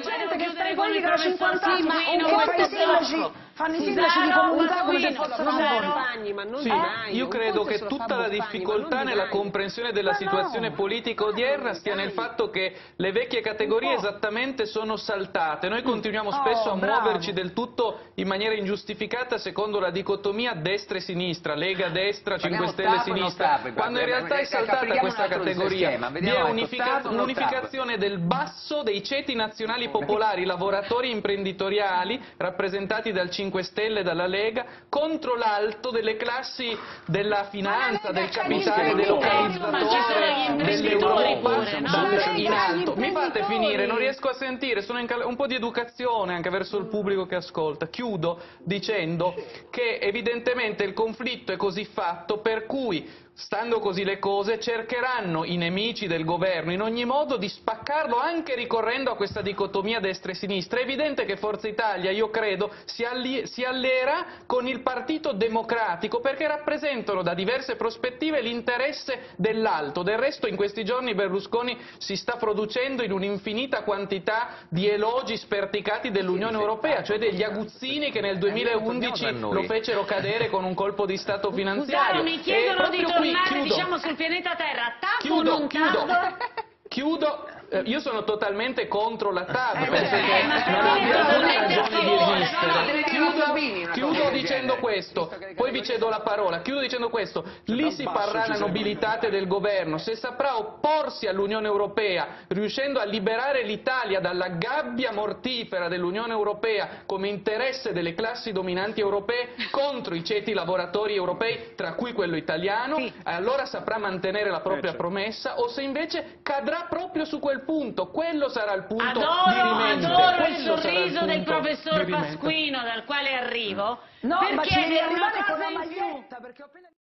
gente che sta in politica da 50 anni Sì, ma un conto sindaci, sono- fanno i Sì, sindaci di comunità come se fossero. Bagni, ma non Sì, Bagni. io credo che tutta la difficoltà nella comprensione della Ma situazione no. politica odierna stia nel fatto che le vecchie categorie esattamente sono saltate. Noi continuiamo spesso Oh, a bravo. muoverci del tutto in maniera ingiustificata secondo la dicotomia destra e sinistra, Lega destra, 5 Parliamo Stelle sinistra, quando in realtà è Eh, saltata questa categoria. Vi è ecco, un'unificazione del basso dei ceti nazionali popolari, lavoratori imprenditoriali, rappresentati dal 5 Stelle e dalla Lega, contro l'alto delle classi della finanza, del capitale, delocalizzatore, dell'Europa, in alto. Mi fate finire, non riesco a sentire, sono in un po' di educazione anche verso il pubblico che ascolta. Chiudo dicendo che evidentemente il conflitto è così fatto per cui Stando così le cose, cercheranno i nemici del governo in ogni modo di spaccarlo anche ricorrendo a questa dicotomia destra e sinistra. È evidente che Forza Italia, io credo, si, alli- si alleerà con il Partito Democratico perché rappresentano da diverse prospettive l'interesse dell'alto. Del resto in questi giorni Berlusconi si sta producendo in un'infinita quantità di elogi sperticati dell'Unione Europea, cioè degli aguzzini che nel 2011 lo fecero cadere con un colpo di Stato finanziario. Scusate, mi chiedono di qui, tornare diciamo sul pianeta Terra, TAP o Chiudo, non chiudo. Chiudo, eh, io sono totalmente contro la TAV, Eh, che ma non perché abbia totalmente alcuna a ragione di favore, esistere. no, no, deve dire Chiudo, Salvini una chiudo cosa del dicendo questo, poi vi cedo la parola, chiudo dicendo questo, lì si parrà la nobilitate del governo, se saprà opporsi all'Unione Europea, riuscendo a liberare l'Italia dalla gabbia mortifera dell'Unione Europea come interesse delle classi dominanti europee contro i ceti lavoratori europei, tra cui quello italiano, allora saprà mantenere la propria promessa, o se invece cadrà proprio su quel punto, quello sarà il punto di Adoro, rimente. adoro il sorriso del professor. Pasquino dal quale arrivo. No, ma perché ci devi arrivare con più. maglietta, perché ho appena...